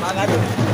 Valeu.